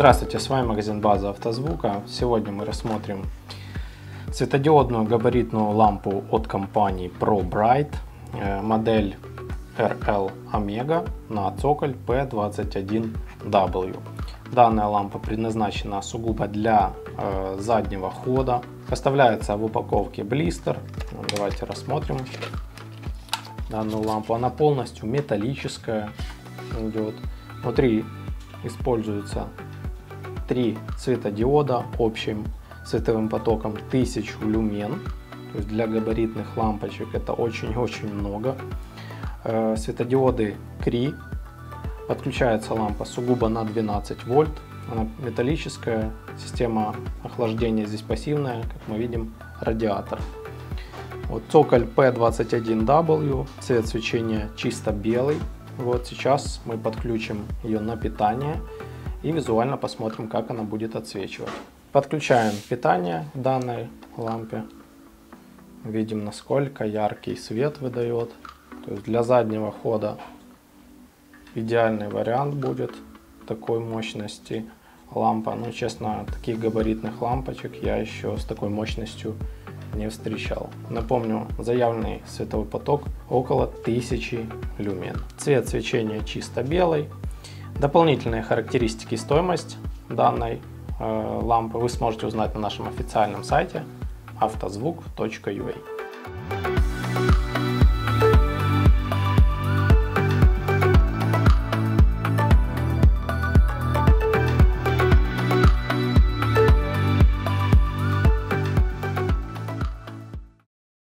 Здравствуйте, с вами магазин База Автозвука. Сегодня мы рассмотрим светодиодную габаритную лампу от компании ProBright, э, модель RL Omega на цоколь P21W. Данная лампа предназначена сугубо для заднего хода. Поставляется в упаковке блистер. Ну, давайте рассмотрим данную лампу. Она полностью металлическая идет. Внутри используется три светодиода общим световым потоком 1000 люмен. То есть для габаритных лампочек это очень-очень много. Э, светодиоды Cree. Подключается лампа сугубо на 12 вольт. Она металлическая. Система охлаждения здесь пассивная. Как мы видим, радиатор. Вот цоколь P21W. Цвет свечения чисто белый. Вот сейчас мы подключим ее на питание и визуально посмотрим, как она будет отсвечивать. Подключаем питание данной лампе. Видим, насколько яркий свет выдает. То есть для заднего хода идеальный вариант будет такой мощности лампа. Но, честно, таких габаритных лампочек я еще с такой мощностью не встречал. Напомню, заявленный световой поток около 1000 люмен. Цвет свечения чисто белый. Дополнительные характеристики и стоимость данной э, лампы вы сможете узнать на нашем официальном сайте автозвук.ua.